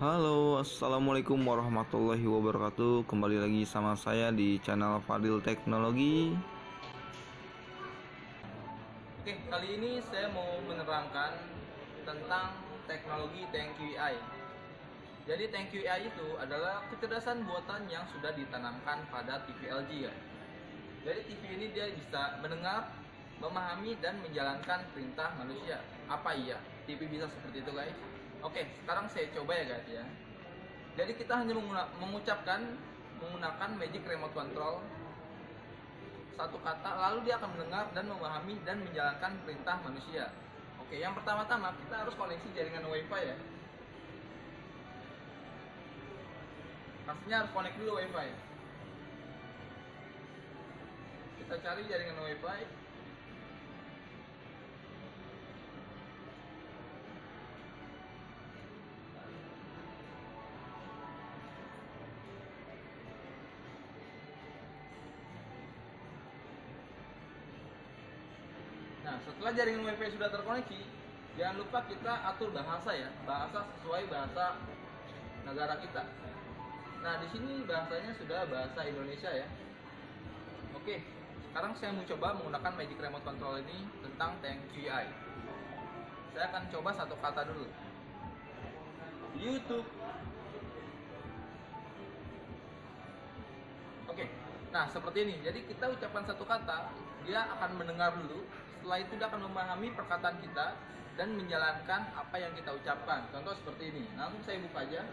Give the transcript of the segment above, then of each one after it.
Halo, assalamualaikum warahmatullahi wabarakatuh. Kembali lagi sama saya di channel Fadil Teknologi. Oke, kali ini saya mau menerangkan tentang teknologi Tank QI. Jadi Tank QI itu adalah kecerdasan buatan yang sudah ditanamkan pada TV LG ya. Jadi TV ini dia bisa mendengar, memahami dan menjalankan perintah manusia. Apa iya? TV bisa seperti itu guys? Oke, sekarang saya coba ya guys ya. Jadi kita hanya mengucapkan menggunakan magic remote control satu kata lalu dia akan mendengar dan memahami dan menjalankan perintah manusia. Oke, yang pertama-tama kita harus koneksi jaringan WiFi ya. Pastinya harus connect dulu WiFi. Kita cari jaringan WiFi. Nah, setelah jaringan WiFi sudah terkoneksi, jangan lupa kita atur bahasa ya, bahasa sesuai bahasa negara kita. Nah, di sini bahasanya sudah bahasa Indonesia ya. Oke, sekarang saya mau coba menggunakan Magic Remote Control ini tentang Tank GI. Saya akan coba satu kata dulu. YouTube. Oke, nah seperti ini. Jadi kita ucapkan satu kata, dia akan mendengar dulu. Setelah itu dia akan memahami perkataan kita dan menjalankan apa yang kita ucapkan. Contoh seperti ini. Langsung saya buka aja.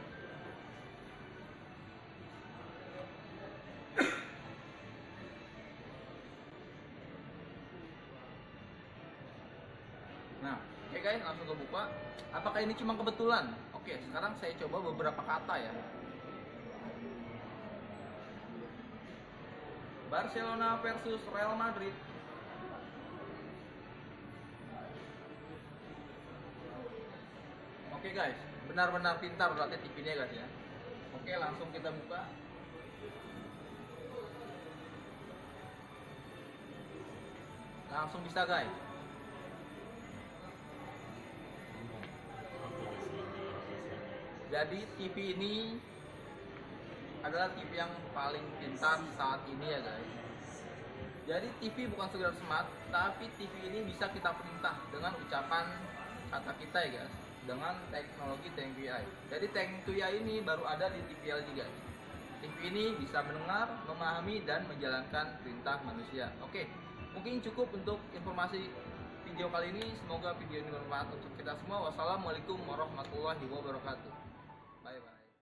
Nah, oke guys, langsung kebuka. Apakah ini cuma kebetulan? Oke, sekarang saya coba beberapa kata ya. Barcelona versus Real Madrid. Oke guys, benar-benar pintar berarti TV-nya guys ya. Oke, langsung kita buka. Langsung bisa guys. Jadi TV ini adalah TV yang paling pintar saat ini ya guys. Jadi TV bukan sekedar smart, tapi TV ini bisa kita perintah dengan ucapan kata kita ya guys, dengan teknologi Tank QI. Jadi Tank QI ini baru ada di LG guys. TV ini bisa mendengar, memahami dan menjalankan perintah manusia. Oke, mungkin cukup untuk informasi video kali ini. Semoga video ini bermanfaat untuk kita semua. Wassalamualaikum warahmatullahi wabarakatuh.